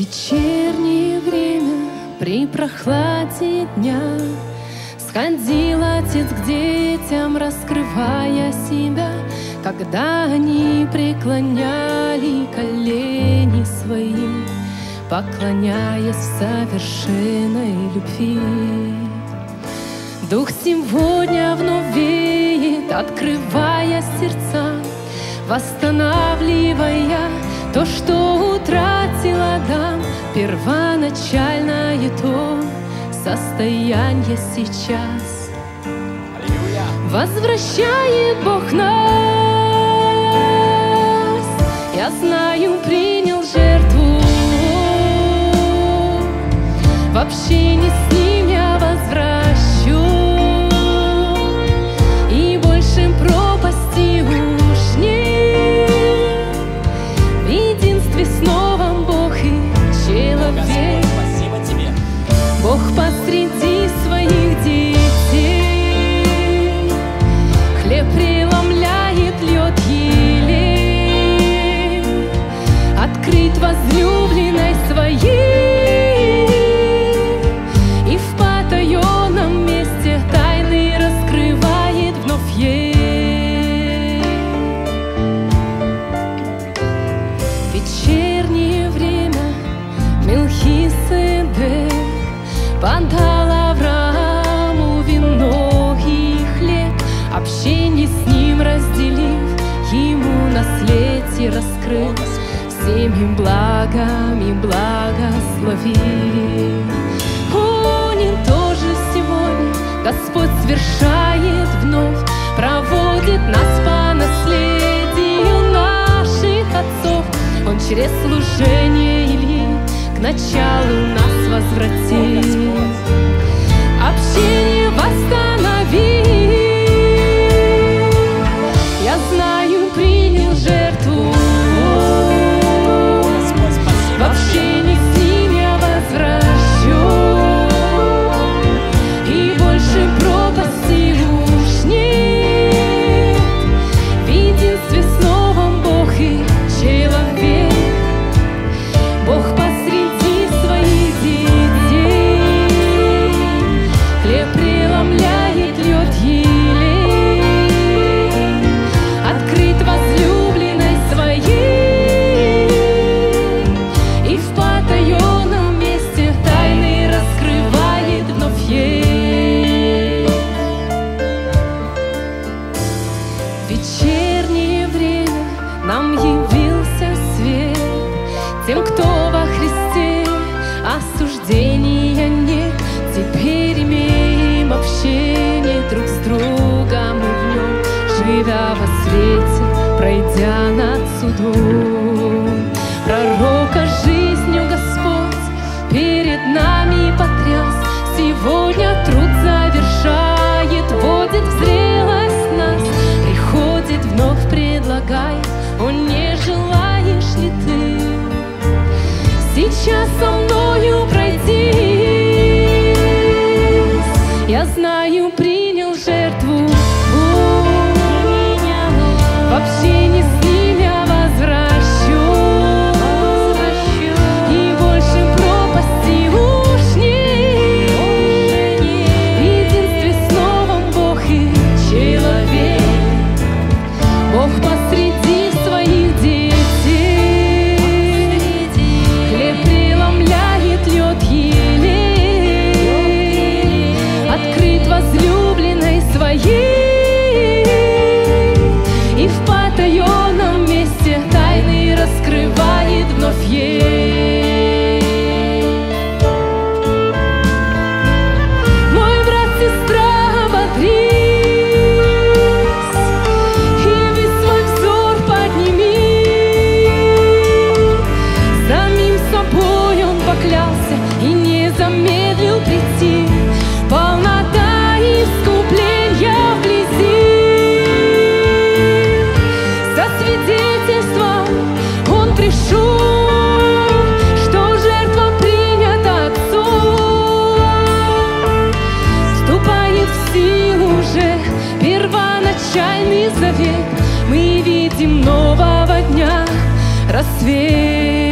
вечернее время при прохладе дня Сходил отец к детям, раскрывая себя, Когда они преклоняли колени свои, Поклоняясь в совершенной любви. Дух сегодня вновь веет, открывая сердца, Восстанавливая то, что утратил Адам, Первоначальное то состояние сейчас. Возвращает Бог нас, я знаю, принял жертву. В общении с Ним я подал вино и хлеб, общение с ним разделив, ему наследие раскрыл, всеми благами благословив. Он тоже сегодня Господь свершает вновь, проводит нас по наследию наших отцов. Он через служение Ильи к началу нас возвратит. Общение Тем, кто во Христе осуждения нет. Теперь имеем общение друг с другом и в нем Живя во свете, пройдя над судом. Пророка Сейчас со первоначальный завет. Мы видим нового дня рассвет.